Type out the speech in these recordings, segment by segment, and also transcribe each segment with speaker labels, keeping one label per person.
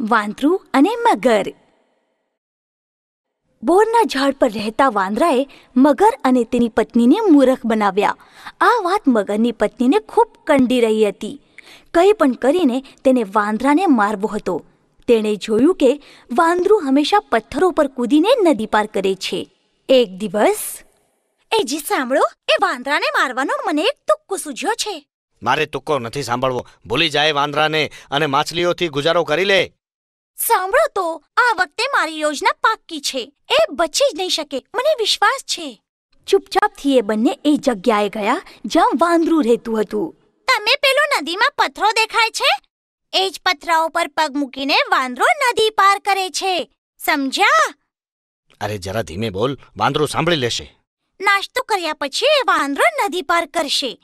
Speaker 1: વાંદરું અને મગર. બોરના ઝાડ પર રહેતા વાંદરાએ મગર અને તેની પત્નીને મૂરખ બનાવ્યા. આ વાત મગરની પત્નીને ખૂબ કંડી રહી હતી. કંઈ પણ કરીને તેને વાંદરાને મારવો હતો. તેણે જોયું કે વાંદરું હંમેશા પથ્થરો પર કૂદીને નદી પાર કરે છે. એક દિવસ, એ જી સાંભળો, એ વાંદરાને મારવાનો મને એક તુક્કો સૂઝ્યો છે.
Speaker 2: મારે તુક્કો નથી સાંભળવો. ભૂલી જાય વાંદરાને અને માછલીઓથી ગુજારો કરી લે.
Speaker 1: સાંભળો તો આ વખતે મારી યોજના પાક્કી છે. એ બચી જ નહીં શકે. મને વિશ્વાસ છે. ચૂપચાપથી એ બંને એ જગ્યાએ ગયા જ્યાં વાંદરું રહેતું હતું. તમે પેલો નદીમાં પથરો દેખાય છે? એ જ પથરાઓ પર પગ મૂકીને વાંદરો નદી પાર કરે છે. સમજ્યા?
Speaker 2: અરે જરા ધીમે બોલ. વાંદરો સાંભળી લેશે.
Speaker 1: નાસ્તો કર્યા પછી એ વાંદરો નદી પાર કરશે.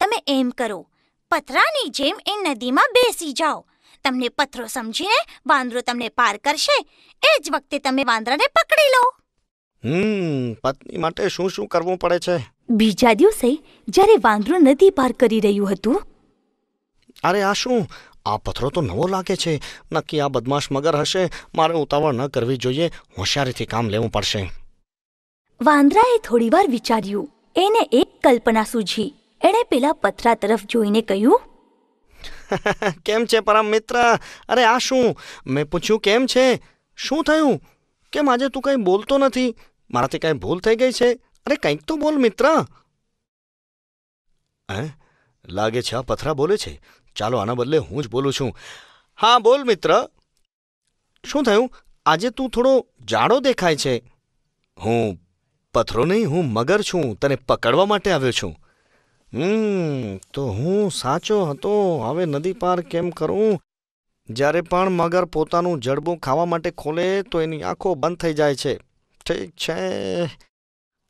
Speaker 1: તમે એમ કરો. પથરાની જેમ એ નદીમાં બેસી જાઓ. તમને પથરો સમજીને વાંદરો તમને પાર કરશે એ જ વખતે તમે વાંદરાને પકડી લો.
Speaker 2: હમ પત્ની માટે શું શું કરવું પડે છે?
Speaker 1: બીજા દિવસે જ્યારે વાંદરો નદી પાર કરી રહ્યું હતું
Speaker 2: અરે આ શું? આ પથરો તો નવો લાગે છે. નક્કી આ બદમાશ મગર હશે. મારે ઉતાવળ ન કરવી જોઈએ. હોશિયારીથી કામ લેવું પડશે.
Speaker 1: વાંદરાએ થોડીવાર વિચાર્યું. એને એક કલ્પના સૂઝી. એણે પેલા પથરા તરફ જોઈને કહ્યું
Speaker 2: કેમ છે પરમ મિત્ર? અરે આ શું? મેં પૂછ્યું, કેમ છે? શું થયું? કેમ આજે તું કંઈ બોલતો નથી? મારાથી કાંઈ ભૂલ થઈ ગઈ છે? અરે કંઈક તો બોલ મિત્ર. હે? લાગે છે આ પથરા બોલે છે. ચાલો આના બદલે હું જ બોલું છું. હા, બોલ મિત્ર. શું થયું? આજે તું થોડો જાડો દેખાય છે. હું પથરો નહીં, હું મગર છું. તને પકડવા માટે આવ્યો છું. હમ, તો હું સાચો હતો. હવે નદી પાર કેમ કરું? જ્યારે પણ મગર પોતાનું જડબું ખાવા માટે ખોલે, તો એની આંખો બંધ થઈ જાય છે. ઠીક છે.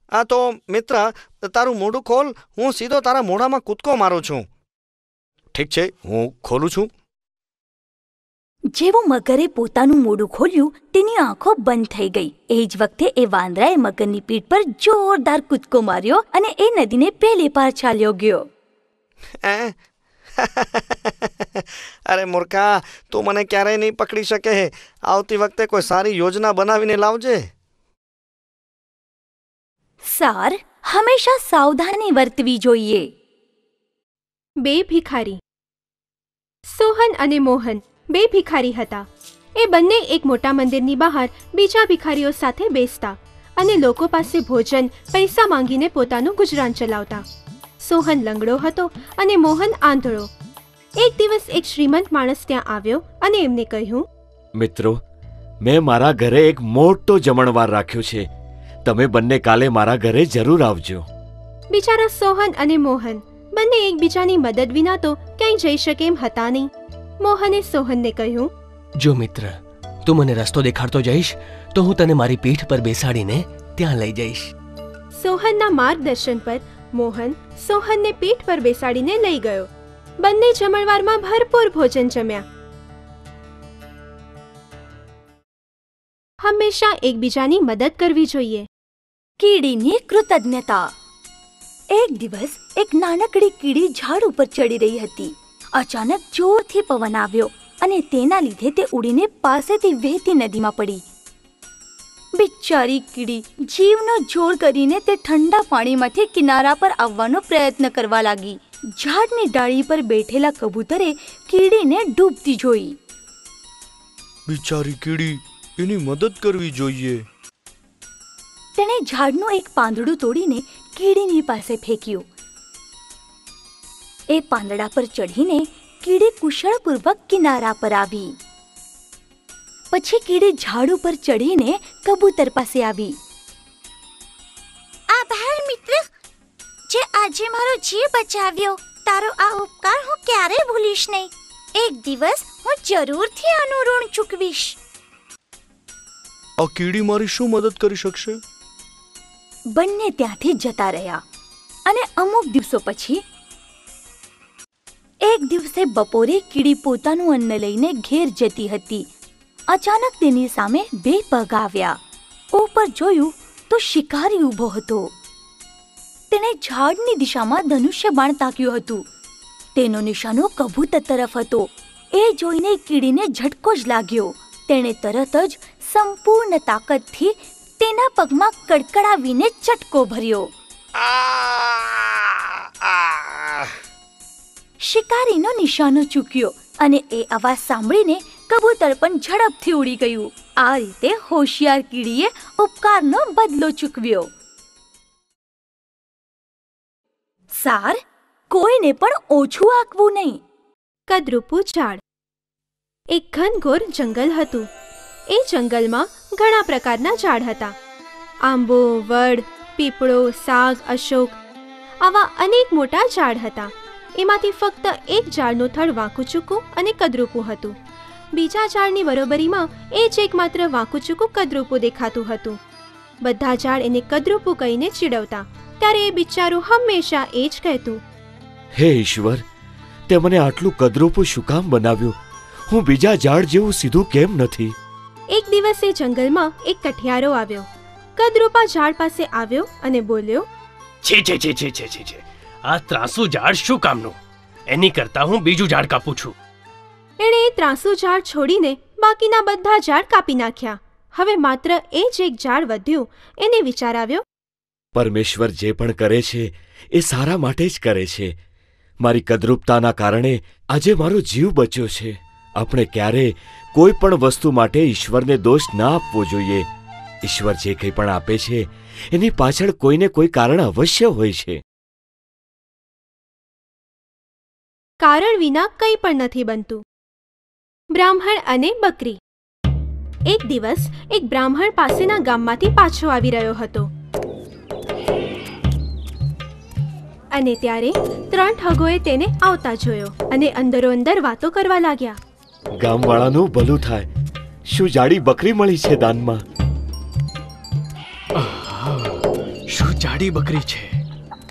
Speaker 2: આ તો મિત્ર, તારું મોઢું ખોલ. હું સીધો તારા મોઢામાં કૂદકો મારું છું. ઠીક છે, હું ખોલું છું.
Speaker 1: જેવું મગરે પોતાનું મોઢું ખોલ્યું તેની આંખો બંધ થઈ ગઈ. એ જ વખતે એ વાંદરાએ મગરની પીઠ પર જોરદાર કૂદકો માર્યો અને એ નદીને પેલે પાર ચાલ્યો ગયો.
Speaker 2: હે? અરે મૂર્ખા તું મને ક્યારેય નહીં પકડી શકે. આવતી વખતે કોઈ સારી યોજના બનાવીને લાવજે.
Speaker 1: સાર હંમેશા સાવધાની વર્તવી જોઈએ.
Speaker 3: બે ભિખારી. સોહન અને મોહન. બે ભિખારી હતા. એ બંને એક મોટા મંદિરની બહાર બીજા ભિખારીઓ સાથે બેસતા અને લોકો પાસે ભોજન પૈસા માંગીને પોતાનું ગુજરાન ચલાવતા. સોહન લંગડો હતો અને મોહન આંધળો. એક દિવસ એક શ્રીમંત માણસ ત્યાં આવ્યો અને એમને કહ્યું
Speaker 4: મિત્રો મેં મારા ઘરે એક મોટો જમણવાર રાખ્યો છે. તમે બંને કાલે મારા ઘરે જરૂર આવજો.
Speaker 3: બિચારા સોહન અને મોહન બંને એકબીજાની મદદ વિના તો ક્યાંય જઈ શકે એમ હતા નહીં. મોહને સોહનને કહ્યું
Speaker 5: જો મિત્ર તું મને રસ્તો દેખાડતો જઈશ તો હું તને મારી પીઠ પર બેસાડીને ત્યાં લઈ જઈશ
Speaker 3: સોહનના માર્ગદર્શન પર મોહન સોહનને પીઠ પર બેસાડીને લઈ ગયો બંને જમણવારમાં ભરપૂર ભોજન જમ્યા. હંમેશા એકબીજાની મદદ કરવી જોઈએ.
Speaker 1: કીડીની કૃતજ્ઞતા. એક દિવસ એક નાનકડી કીડી ઝાડ ઉપર ચડી રહી હતી. અચાનક જોરથી પવન આવ્યો અને તેના લીધે તે ઉડીને પાસેથી વહેતી નદીમાં પડી. બિચારી કીડી જીવનો જોર કરીને તે ઠંડા પાણીમાંથી કિનારા પર આવવાનો પ્રયત્ન કરવા લાગી. ઝાડની ડાળી પર બેઠેલા કબૂતરે કીડીને ડૂબતી જોઈ.
Speaker 2: બિચારી કીડી એની મદદ કરવી જોઈએ.
Speaker 1: તેણે ઝાડનું એક પાંદડું તોડીને કીડીની પાસે ફેંક્યું. એ પાંદડા પર ચઢીને કીડી કુશળપૂર્વક કિનારા પર આવી. પછી કીડી ઝાડ ઉપર ચઢીને કબૂતર પાસે આવી. આભાર મિત્ર. જે આજે મારો જીવ બચાવ્યો તારો આ ઉપકાર હું ક્યારે ભૂલીશ નહીં. એક દિવસ હું જરૂરથી આનું ઋણ ચૂકવીશ.
Speaker 2: આ કીડી મારી શું મદદ કરી શકશે?
Speaker 1: બંને ત્યાંથી જતા રહ્યા. અને અમુક દિવસો પછી એક દિવસે બપોરે કીડી પોતાનું અન્ન લઈને ઘેર જતી હતી. અચાનક તેની સામે બે પગ આવ્યા. ઉપર જોયું તો શિકારી ઊભો હતો. તેણે ઝાડની દિશામાં ધનુષ્ય બાણ તાક્યું હતું. તેનો નિશાનો કબૂતર તરફ હતો. એ જોઈને કીડીને ઝટકો જ લાગ્યો. તેણે તરત જ સંપૂર્ણ તાકાતથી તેના પગમાં કડકડાવીને ચટકો ભર્યો. શિકારીનો નિશાનો ચૂક્યો અને એ અવાજ સાંભળીને કબૂતર પણ ઝડપથી ઉડી ગયું. આ રીતે હોશિયાર કીડીએ ઉપકારનો બદલો ચૂકવ્યો. સાર, કોઈને પણ ઓછું આંકવું નહીં.
Speaker 3: કદરૂપું ઝાડ એક ઘનઘોર જંગલ હતું. એ જંગલમાં ઘણા પ્રકારના ઝાડ હતા. આંબો, વડ, પીપળો, સાગ, અશોક આવા અનેક મોટા ઝાડ હતા. એમાંથી ફક્ત એક ઝાડનું થડ વાંકુચૂકું અને કદરૂપું હતું. બીજા ઝાડની બરોબરીમાં એ જ એકમાત્ર વાંકુચૂકું કદરૂપું દેખાતું હતું. બધા ઝાડ એને કદરૂપું કહીને ચીડવતા ત્યારે એ બિચારું હંમેશા એ જ કહેતું.
Speaker 4: હે ઈશ્વર તે મને આટલું કદરૂપું શું કામ બનાવ્યું? હું બીજા ઝાડ જેવું સીધું કેમ નથી?
Speaker 3: એક દિવસ એ જંગલમાં એક કઠિયારો આવ્યો. કદરૂપા ઝાડ પાસે આવ્યો અને બોલ્યો
Speaker 5: છે છે છે છે છે છે છે. આ ત્રાસુ ઝાડ શું કામનું? એની કરતા હું બીજું ઝાડ કાપું છું.
Speaker 3: એણે એ ત્રાસુ ઝાડ છોડીને બાકીના બધા ઝાડ કાપી નાખ્યા. હવે માત્ર એ જ એક ઝાડ વધ્યું. એને વિચાર આવ્યો
Speaker 4: પરમેશ્વર જે પણ કરે છે એ સારા માટે જ કરે છે. મારી કદરૂપતાના કારણે આજે મારો જીવ બચ્યો છે. આપણે ક્યારે કોઈ પણ વસ્તુ માટે ઈશ્વરને દોષ ના આપવો જોઈએ. ઈશ્વર જે કંઈ પણ આપે છે એની પાછળ કોઈને કોઈ કારણ અવશ્ય હોય છે.
Speaker 3: કારણ વિના કંઈ પણ નથી બનતું. બ્રાહ્મણ અને બકરી. એક દિવસ એક બ્રાહ્મણ પાસેના ગામમાંથી પાછો આવી રહ્યો હતો. અને ત્યારે ત્રણ ઠગોએ તેને આવતા જોયો અને અંદરો અંદર વાતો કરવા લાગ્યા.
Speaker 4: ગામવાળાનું ભલું થાય. શું જાડી બકરી મળી છે દાનમાં?
Speaker 5: શું જાડી બકરી છે?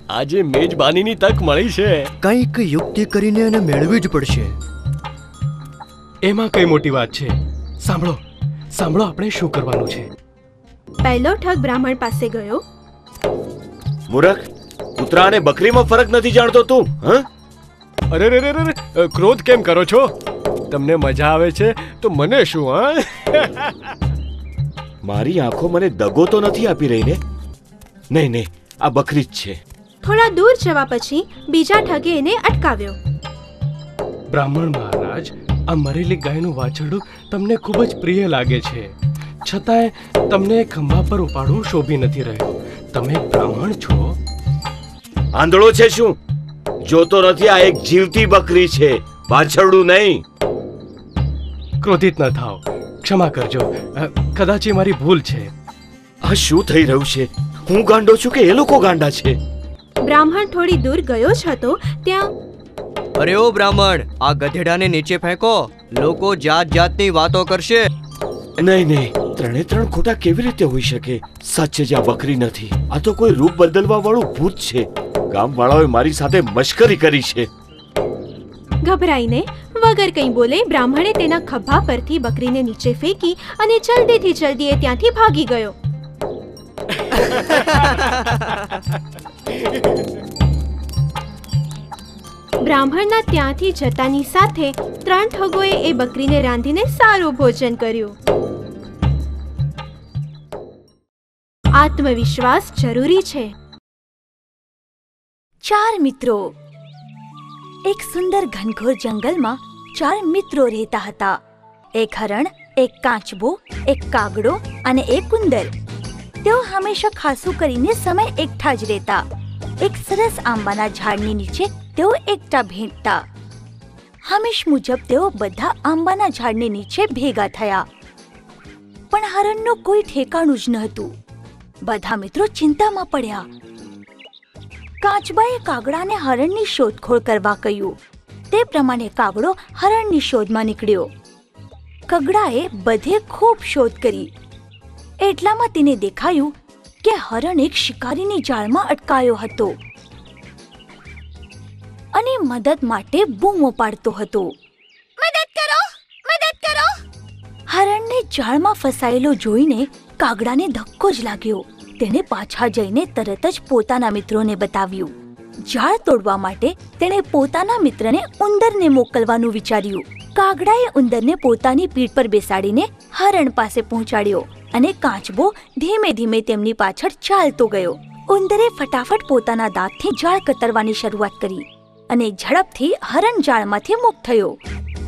Speaker 5: આજે મેજબાનીની તક મળી છે.
Speaker 6: કંઈક યુક્તિ કરીને એને મેળવી જ પડશે.
Speaker 5: એમાં કઈ મોટી વાત છે? સાંભળો સાંભળો આપણે શું કરવાનું છે.
Speaker 3: પહેલો ઠગ બ્રાહ્મણ પાસે ગયો.
Speaker 4: મૂરખ કૂતરા અને બકરીમાં ફરક નથી જાણતો તું હ?
Speaker 7: અરે રે રે રે રે, ક્રોધ કેમ કરો છો? તમને મજા આવે છે તો મને શું હા?
Speaker 4: મારી આંખો મને દગો તો નથી આપી રહી ને? નહીં નહીં આ બકરી જ છે.
Speaker 3: થોડા દૂર જવા પછી બીજા ઠગે એને અટકાવ્યો.
Speaker 7: બ્રાહ્મણ મહારાજ આ મરેલી ગાયનું વાછરડું તમને ખૂબ જ પ્રિય લાગે છે. છતાંય તમને ખંભા પર ઉપાડવું શોભી નથી રહ્યું. તમે બ્રાહ્મણ છો?
Speaker 4: આંધળો છે શું? જોતો નથી આ એક જીવતી બકરી છે. વાછરડું નહીં.
Speaker 7: ક્રોધિત ન થાઓ. ક્ષમા કરજો. કદાચ એ મારી ભૂલ છે.
Speaker 4: આ શું થઈ રહ્યું છે? હું ગાંડો છું કે એ લોકો ગાંડા છે?
Speaker 3: બ્રાહ્મણ થોડી દૂર ગયો જ હતો ત્યાં
Speaker 6: અરે ઓ બ્રાહ્મણ આ ગધેડાને નીચે ફેંકો. લોકો જાત જાતની વાતો કરશે.
Speaker 4: નહીં નહીં ત્રણે ત્રણ ખોટા કેવી રીતે હોઈ શકે? સાચે જ આ બકરી નથી. આ તો કોઈ રૂપ બદલવા વાળું ભૂત છે. ગામવાળાઓએ મારી સાથે મશ્કરી કરી છે.
Speaker 3: ગભરાઈને વગર કંઈ બોલે બ્રાહ્મણે તેના ખભા પરથી બકરીને નીચે ફેંકી અને જલ્દીથી જલ્દી એ ત્યાંથી ભાગી ગયો. બ્રાહ્મણના ત્યાંથી જતાની સાથે ત્રણ ઠગોએ એ બકરીને રાંધીને સારું ભોજન કર્યું. આત્મવિશ્વાસ જરૂરી છે.
Speaker 1: ચાર મિત્રો. એક સુંદર ઘનઘોર જંગલમાં ચાર મિત્રો રહેતા હતા. એક હરણ, એક કાચબો, એક કાગડો અને એક ઉંદર તેઓ હંમેશા ખાસું કરીને સમય એકઠા જ રહેતા. એક સરસ આંબાના ઝાડની નીચે તેઓ એકટા ભેટતા. હંમેશ મુજબ તેઓ બધા આંબાના ઝાડની નીચે ભેગા થયા. પણ હરણનું કોઈ ઠેકાણું જ ન હતું બધા મિત્રો ચિંતામાં પડ્યા. કાચબાએ કાગડાને હરણની શોધખોળ કરવા કહ્યું. તે પ્રમાણે કાગડો હરણની શોધમાં નીકળ્યો. કગડાએ બધે ખૂબ શોધ કરી. એટલામાં તેને દેખાયું કે હરણ એક શિકારીની જાળમાં અટકાયો હતો અને મદદ માટે બૂમો પાડતો હતો. મદદ કરો મદદ કરો. હરણને જાળમાં ફસાયેલો જોઈને કાગડાને ધક્કો જ લાગ્યો. તેણે પાછા જઈને તરત જ પોતાના મિત્રોને બતાવ્યું. જાળ તોડવા માટે તેણે પોતાના મિત્રને ઉંદરને મોકલવાનું વિચાર્યું. કાગડાએ ઉંદરને પોતાની પીઠ પર બેસાડીને હરણ પાસે પહોંચાડ્યો. અને કાચબો ધીમે ધીમે તેમની પાછળ ચાલતો ગયો. ઉંદરે ફટાફટ પોતાના દાંતથી જાળ કતરવાની શરૂઆત કરી અને ઝડપથી હરણ જાળમાંથી મુક્ત થયો.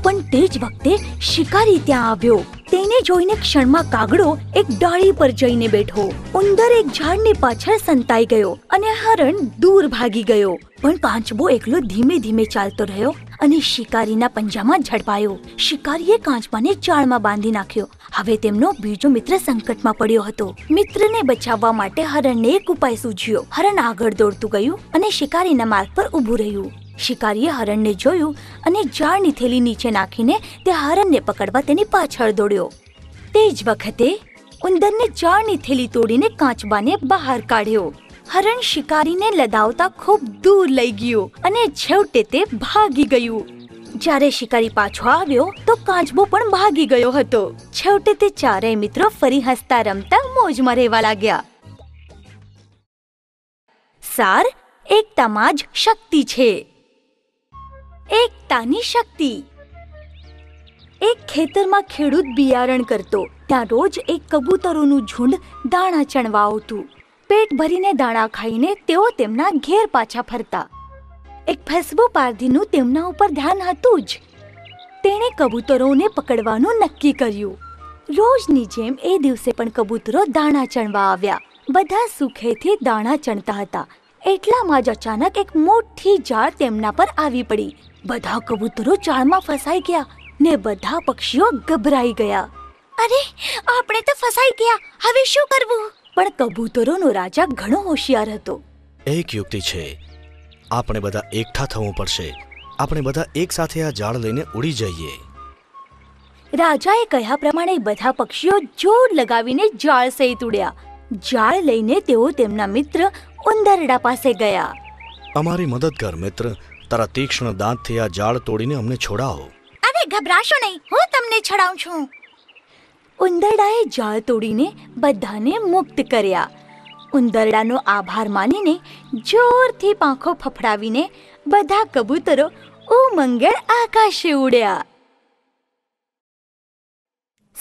Speaker 1: પણ તે જ વખતે શિકારી ત્યાં આવ્યો. તેને જોઈને ક્ષણમાં કાગડો એક ડાળી પર જઈને બેઠો. ઉંદર એક ઝાડની પાછળ સંતાઈ ગયો અને હરણ દૂર ભાગી ગયો. પણ કાંચબો એકલો ધીમે ધીમે ચાલતો રહ્યો અને શિકારીના પંજામાં ઝડપાયો. શિકારીએ કાંચબાને જાળમાં બાંધી નાખ્યો. હવે તેમનો બીજો મિત્ર સંકટમાં પડ્યો હતો. મિત્રને બચાવવા માટે હરણને એક ઉપાય સૂજ્યો હરણ આગળ દોડતું ગયું અને શિકારીના માર્ગ પર ઊભું રહ્યું. શિકારીએ હરણને જોયું અને ઝાડની થેલી નીચે નાખીને તે હરણને પકડવા તેની પાછળ દોડ્યો. તે જ વખતે ઉંદરને ઝાડની થેલી તોડીને કાચબાને બહાર કાઢ્યો. હરણ શિકારીને લદાવતા ખૂબ દૂર લઈ ગયો અને છેવટે તે ભાગી ગયું. જ્યારે શિકારી પાછો આવ્યો તો કાચબો પણ ભાગી ગયો હતો. છેવટે તે ચારેય મિત્રો ફરી હસતા રમતા મોજમાં રહેવા લાગ્યા. સાર, એકતામાં જ શક્તિ છે. એકતાની શક્તિ. એક ખેતરમાં ખેડૂત બિયારણ કરતો, ત્યાં રોજ એક કબૂતરોનું ઝુંડ દાણા ચણવા આવતું. પેટ ભરીને દાણા ખાઈને તેઓ તેમના ઘેર પાછા ફરતા. એક ફેસબો પારધીનું તેમના ઉપર ધ્યાન હતું જ. તેણે કબૂતરોને પકડવાનું નક્કી કર્યું. રોજની જેમ એ દિવસે પણ કબૂતરો દાણા ચણવા આવ્યા. બધા સુખેથી દાણા ચણતા હતા. એટલામાં જ અચાનક એક મોટી ઝાડ તેમના પર આવી પડી. બધા કબૂતરો જાળમાં ફસાઈ ગયા ને બધા પક્ષીઓ ગભરાઈ ગયા. અરે આપણે તો ફસાઈ ગયા. હવે શું કરવું? પણ કબૂતરોનો રાજા ઘણો હોશિયાર હતો.
Speaker 2: એક યુક્તિ છે. આપણે બધા એકઠા થવું પડશે. આપણે બધા એક સાથે આ જાળ લઈને ઉડી જઈએ.
Speaker 1: રાજાએ કહ્યા પ્રમાણે બધા પક્ષીઓ જોર લગાવીને જાળ સહિત ઉડ્યા. જાળ લઈને તેઓ તેમના મિત્ર ઉંદરડા પાસે ગયા.
Speaker 2: અમારી મદદ કર મિત્ર. તારા તીક્ષ્ણ દાંતથી આ જાળ તોડીને અમને છોડાવો.
Speaker 1: અરે ગભરાશો નહીં, હું તમને છડાવું છું. ઉંદરડાએ જાળ તોડીને બધાને મુક્ત કર્યા. ઉંદરડાનો આભાર માનીને જોરથી પાંખો ફફડાવીને બધા કબૂતરો ઉમંગળ આકાશે ઉડ્યા.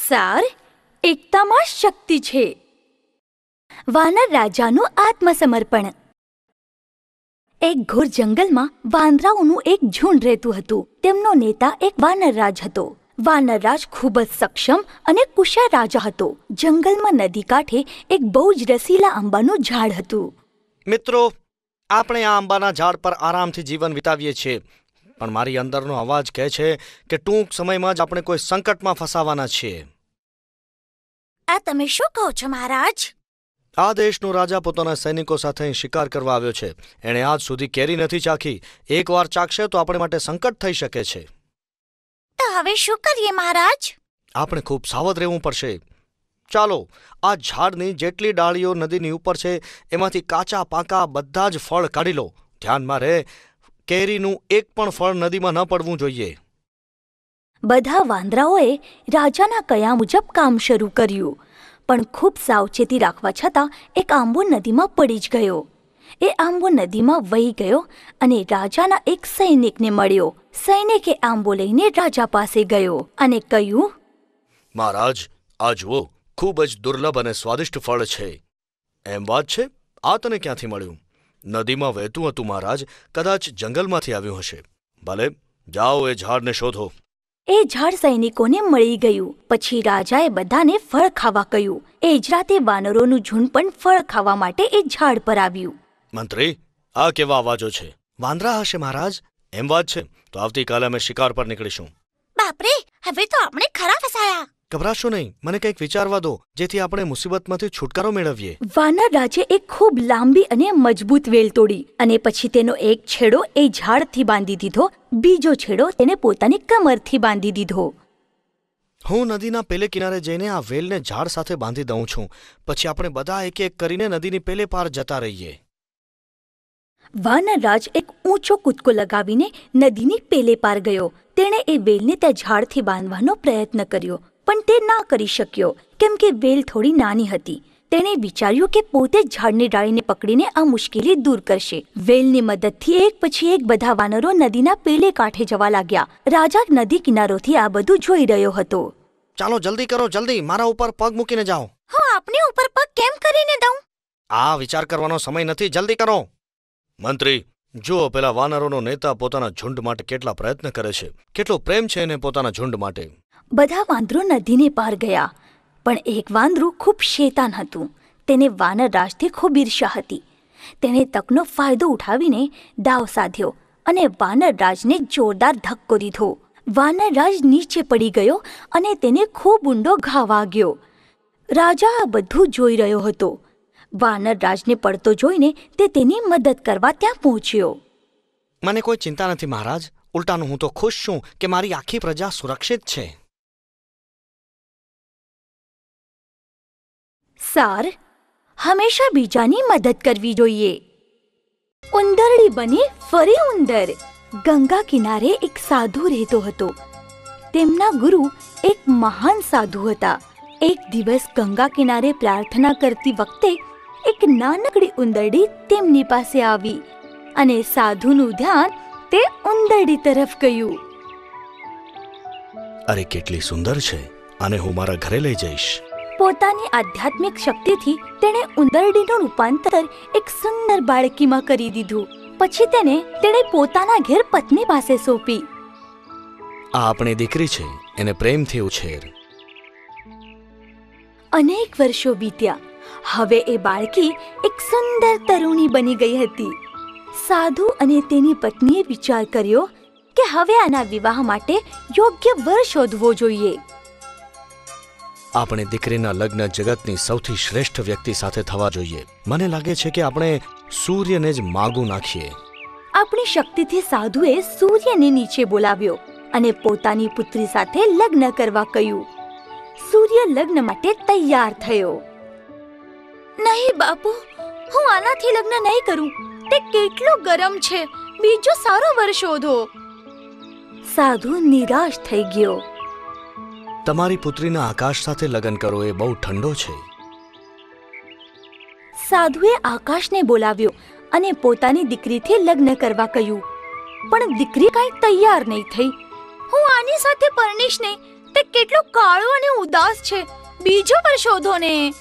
Speaker 1: સાર એકતામાં શક્તિ છે. વાનર રાજાનું આત્મસમર્પણ. એક ઘોર જંગલમાં વાંદરાઓનું એક ઝુંડ રહેતું હતું. તેમનો નેતા એક વાનરરાજ હતો. વાનરરાજ ખૂબ જ સક્ષમ અને કુશળ રાજા હતો. જંગલમાં નદી કાંઠે એક બહુ જ રસીલા આંબાનું ઝાડ હતું.
Speaker 2: મિત્રો આપણે આ આંબાના ઝાડ પર આરામથી જીવન વિતાવીએ છીએ. પણ મારી અંદરનો અવાજ કહે છે કે ટૂંક સમયમાં જ આપણે કોઈ સંકટમાં ફસાવાના છીએ.
Speaker 1: આ તમે શું કહો છો મહારાજ?
Speaker 2: આ દેશનો રાજા પોતાના સૈનિકો સાથે અહીં શિકાર કરવા આવ્યો છે. એણે આજ સુધી કેરી નથી ચાખી. એકવાર ચાખશે તો આપણે માટે સંકટ થઈ શકે છે.
Speaker 1: તો હવે શું કરીએ મહારાજ?
Speaker 2: આપણે ખૂબ સાવધ રહેવું પડશે. ચાલો આ ઝાડની જેટલી ડાળીઓ નદીની ઉપર છે એમાંથી કાચા પાકા બધા જ ફળ કાઢી લો. ધ્યાનમાં રહે કેરીનું એક પણ ફળ નદીમાં ન પડવું જોઈએ.
Speaker 1: બધા વાંદરાઓએ રાજાના કયા મુજબ કામ શરૂ કર્યું? પણ ખૂબ સાવચેતી રાખવા છતાં એક આંબો નદીમાં પડી જ ગયો. એ આંબો નદીમાં વહી ગયો અને રાજાના એક સૈનિકને મળ્યો. સૈનિકે આંબો લઈને રાજા પાસે ગયો અને કહ્યું,
Speaker 2: મહારાજ, આ જુઓ, ખૂબ જ દુર્લભ અને સ્વાદિષ્ટ ફળ છે. એમ વાત છે? આ તને ક્યાંથી મળ્યું? નદીમાં વહેતું હતું મહારાજ, કદાચ જંગલમાંથી આવ્યું હશે. ભલે, જાઓ એ ઝાડને શોધો.
Speaker 1: એ ઝાડ સૈનિકોને મળી ગયું. પછી રાજાએ બધાને ફળ ખાવા કહ્યું. એ જ રાતે વાનરોનું ઝુંડ પણ ફળ ખાવા માટે એ ઝાડ પર આવ્યું.
Speaker 2: મંત્રી આ કેવા અવાજો છે? વાંદરા હશે મહારાજ? એમ વાત છે. તો આવતીકાલે અમે શિકાર પર નીકળીશું.
Speaker 1: બાપરે હવે તો આપણે ખરા ફસાયા.
Speaker 2: ગભરાશો નહીં મને કંઈક વિચારવા દો જેથી આપણે મુસીબતમાંથી છુટકારો મેળવીએ.
Speaker 1: વાનર રાજે એક ખૂબ લાંબી અને મજબૂત વેલ તોડી અને પછી તેનો એક છેડો એ ઝાડથી બાંધી દીધો બીજો છેડો તેને પોતાની કમરથી બાંધી દીધો.
Speaker 2: હું નદીના પેલે કિનારે જઈને આ વેલને ઝાડ સાથે બાંધી દઉં છું. પછી આપણે બધા એક એક કરીને નદીની પેલે પાર જતા રહીએ.
Speaker 1: વાનરરાજ એક ઊંચો કૂદકો લગાવીને નદીની પેલે પાર ગયો. તેણે એ વેલને ત્યાં ઝાડથી બાંધવાનો પ્રયત્ન કર્યો. પણ તે ના કરી શક્યો કેમ કે વેલ થોડી નાની હતી. તેણે વિચાર્યું કે પોતે ઝાડની ડાળીને પકડીને આ મુશ્કેલી દૂર કરશે. વેલની મદદથી એક પછી એક બધા વાનરો નદીના પેલે કાંઠે જવા લાગ્યા. રાજા નદી કિનારોથી આ બધું જોઈ રહ્યો હતો.
Speaker 2: ચાલો જલ્દી કરો જલ્દી. મારા ઉપર પગ મૂકીને જાઓ.
Speaker 1: હું આપને ઉપર પગ કેમ કરીને દઉં?
Speaker 2: આ વિચાર કરવાનો સમય નથી. જલ્દી કરો. મંત્રી જુઓ પેલા વાનરોનો નેતા પોતાના ઝુંડ માટે કેટલા પ્રયત્ન કરે છે. કેટલો પ્રેમ છે એને પોતાના ઝુંડ માટે.
Speaker 1: બધા વાંદરો નદીને પાર ગયા. પણ એક વાંદરું ખૂબ શેતાન હતું. તેને વાનર રાજથી ખૂબ ઈર્ષા હતી. તેણે તકનો ફાયદો ઉઠાવીને દાવ સાધ્યો અને વાનર રાજને જોરદાર ધક્કો દીધો. વાનર રાજ નીચે પડી ગયો અને તેને ખૂબ ઊંડો ઘા વાગ્યો. રાજા આ બધું જોઈ રહ્યો હતો. વાનર રાજને પડતો જોઈને તે તેની મદદ કરવા ત્યાં પહોંચ્યો.
Speaker 2: મને કોઈ ચિંતા નથી મહારાજ. ઉલટાનું હું તો ખુશ છું કે મારી આખી પ્રજા સુરક્ષિત છે.
Speaker 1: સાર, હંમેશા બીજાની મદદ કરવી જોઈએ. ઉંદરડી બની ફરી ઉંદર. ગંગા કિનારે એક સાધુ રહેતો હતો. તેમના ગુરુ એક મહાન સાધુ હતા. એક દિવસ ગંગા કિનારે પ્રાર્થના કરતી વખતે એક નાનકડી ઉંદરડી તેમની પાસે આવી અને સાધુનું ધ્યાન તે ઉંદરડી તરફ ગયું.
Speaker 2: અરે, કેટલી સુંદર છે. અને હું મારા ઘરે લઈ જઈશ.
Speaker 1: પોતાની આધ્યાત્મિક શક્તિથી તેણે ઉંદરડીનું રૂપાંતર એક સુંદર બાળકીમાં કરી દીધું. પછી તેને તેણે પોતાના ઘેર પત્ની પાસે સોંપી.
Speaker 2: આ આપણી દીકરી છે એને પ્રેમથી ઉછેર.
Speaker 1: અનેક વર્ષો બીત્યા હવે એ બાળકી એક સુંદર તરુણી બની ગઈ હતી. સાધુ અને તેની પત્નીએ વિચાર કર્યો કે હવે આના વિવાહ માટે યોગ્ય વર શોધવો જોઈએ.
Speaker 2: આપણે દીકરીના લગ્ન જગતની સૌથી શ્રેષ્ઠ વ્યક્તિ સાથે થવા જોઈએ. મને લાગે છે કે આપણે સૂર્યને જ માગું નાખીએ.
Speaker 1: આપણી શક્તિથી સાધુએ સૂર્યને નીચે બોલાવ્યો અને પોતાની પુત્રી સાથે લગ્ન કરવા કહ્યું. સૂર્ય લગ્ન માટે તૈયાર થયો. નહીં બાપુ, હું આનાથી લગ્ન નહીં કરું. તે કેટલો ગરમ છે. બીજો સારો વર શોધો. સાધુ નિરાશ થઈ ગયો.
Speaker 2: તમારી પુત્રીના આકાશ સાથે લગ્ન કરો એ બહુ ઠંડો છે.
Speaker 1: સાધુએ આકાશને બોલાવ્યો અને પોતાની દીકરીથી લગ્ન કરવા કહ્યું પણ દીકરી કાંઈ તૈયાર નહીં થઈ. હું આની સાથે પરણીશ નહીં. તે કેટલો કાળો અને ઉદાસ છે. બીજો પર શોધો ને.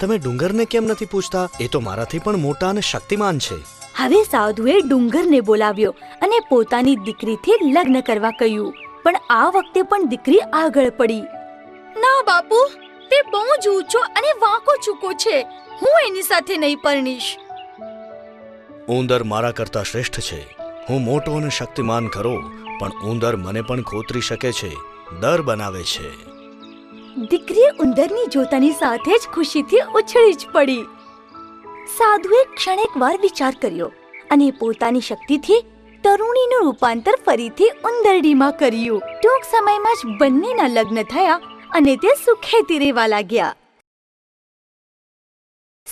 Speaker 2: તમે ડુંગરને કેમ નથી પૂછતા? એ તો મારાથી પણ મોટા અને શક્તિમાન છે.
Speaker 1: હવે સાધુએ ડુંગરને બોલાવ્યો અને પોતાની દીકરીથી લગ્ન કરવા કહ્યું પણ આ વખતે પણ દીકરી આગળ પડી. ના બાપુ તે બહુ જ ઊંચો અને વાંકો ચૂકો છે. હું એની સાથે નહીં પરણીશ.
Speaker 2: ઉંદર મારા કરતા શ્રેષ્ઠ છે. હું મોટો અને શક્તિમાન ખરો પણ ઉંદર મને પણ ખોતરી શકે છે. દર બનાવે છે.
Speaker 1: દીકરી ઉંદરની જોતાની સાથે જ ખુશીથી ઉછળી જ પડી. સાધુએ ક્ષણેક વાર વિચાર કર્યો અને પોતાની શક્તિથી તરુણીનું રૂપાંતર ફરીથી ઉંદરડીમાં કર્યું. ટૂંક સમયમાં જ બંનેના લગ્ન થયા અને તે સુખેતી રહેવા લાગ્યા.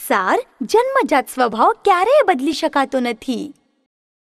Speaker 1: સાર, જન્મજાત સ્વભાવ ક્યારેય બદલી શકાતો નથી.